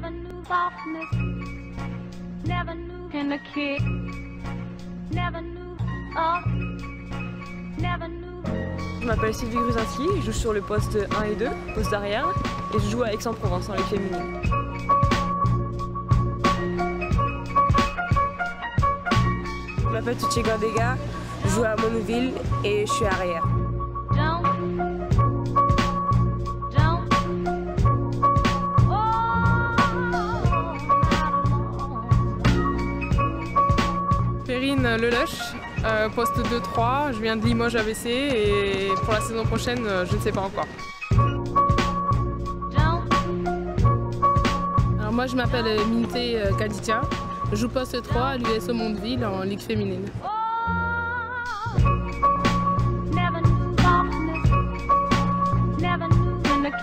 Never. Never. Never. Never. Je m'appelle Sylvie Gruzinski, je joue sur le poste 1 et 2, poste arrière, et je joue à Aix-en-Provence en Ligue féminine. Je m'appelle Gordega, je joue à Monnouville et je suis arrière. Perrine Lelouch, euh, poste 2-3. Je viens de Limoges ABC et pour la saison prochaine, euh, je ne sais pas encore. Alors moi, je m'appelle Minté euh, Kaditia. Je joue poste 3 à l'USO Mondeville en Ligue féminine.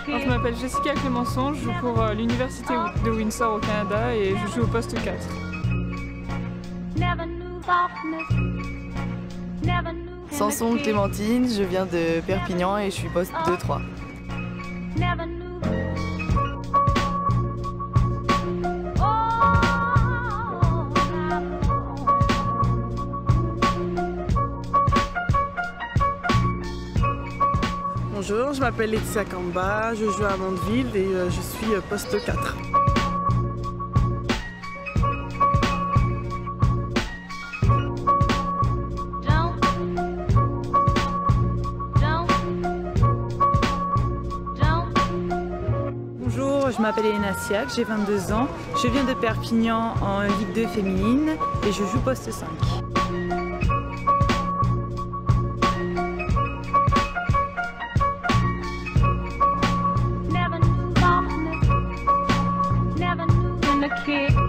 Alors, je m'appelle Jessica Clémençon, je joue pour euh, l'Université de Windsor au Canada et je joue au poste 4. Samson. Clémentine, je viens de Perpignan et je suis poste 2-3. Never knew. Oh, Bonjour, je m'appelle Laetitia Kamba, je joue à Mondeville et euh, je suis euh, poste 4. Je m'appelle Elena Siak, j'ai 22 ans. Je viens de Perpignan en Ligue 2 féminine et je joue poste 5. Never